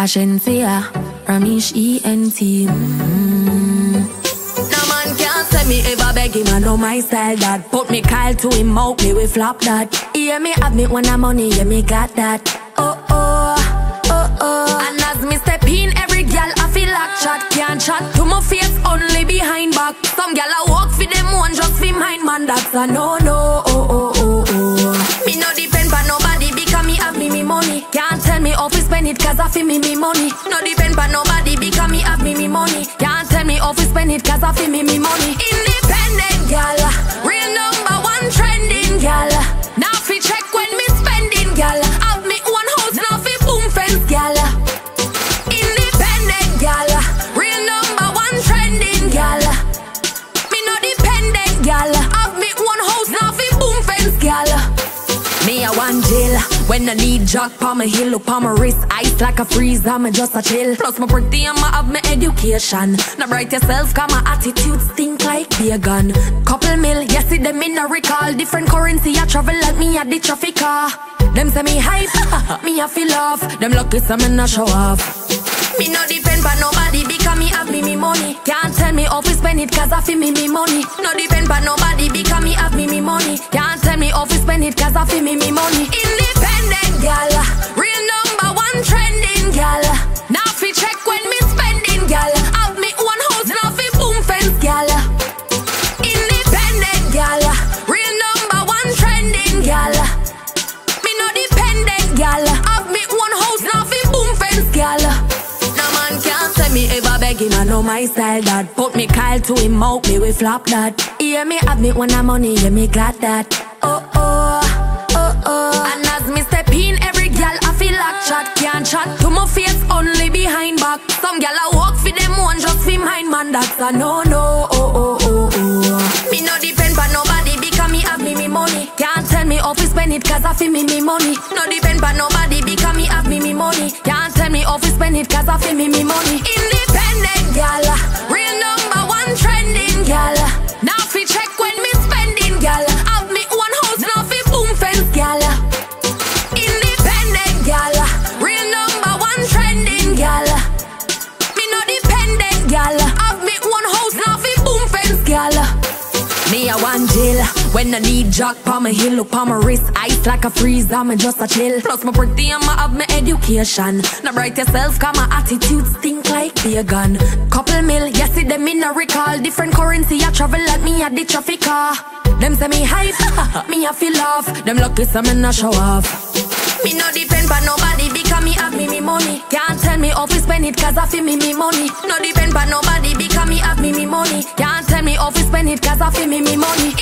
Ashensia, Romeich E-N-T. Mm. No man can't say me ever beg him, I know my style that. Put me Kyle to him out, me we flop that. Yeah, me have me when I'm money, yeah, me got that. Oh, oh, oh, oh. And as me step in, every gal I feel like chat. Can't chat to my face, only behind back. Some gal I walk for them one, just for man, that's a no, no, oh, oh, oh. It cause I feel me me money. No depend on nobody because me have me me money. Can't tell me how to spend it cause I feel me me money. Independent Me a one jail when I need jock pa my heel up on my wrist. Ice like a freeze I'm just a chill. Plus my pretty and my have my education. Now bright yourself cause my attitude stink like vegan couple mil yes see them in a recall. Different currency I travel like me at the traffic car them say me hype me a feel off. Them lucky some in a show off. Me no depend on nobody because me have me me money. Can't tell me how to spend it cause I feel me me money. No depend on nobody because me have me me money. Spend it cause I feel me me money. Independent gal, real number one trending gal. Now fi check when me spending gal. Have me one house now fi boom fence gal. Independent gal, real number one trending gal. Me no dependent gal. Have me one house now fi boom fence gal. No man can't say me ever beg him, I know my style that Put me Kyle to him out, me we flop that Yeah, me have me when I'm money, yeah, me glad that Oh, oh, oh, oh And as me step in, every gal I feel like chat Can't chat to my face, only behind back. Some gal I walk for them one, just for mine, man That's a no, no, oh, oh, oh, oh. Me no depend on nobody because me have me me money. Can't tell me how to spend it cause I feel me me money. No depend on nobody because me have me me money. Can't tell me how to spend it cause I feel me me money. Independent gal, gal me a one jail when I need jock pa my heel up on my wrist. Ice like a freeze I'm just a chill. Plus my pretty and my have my education. Now bright yourself cause my attitude stink like vegan couple mil yes see them in a recall. Different currency I travel like me at the traffic car them say me hype me a feel off. Them lucky some in a show off. Me no depend on nobody me have me me money. Can't tell me how to spend it cause I feel me me money. No depend on nobody because me have me me money. Can't tell me how to spend it cause I feel me me money.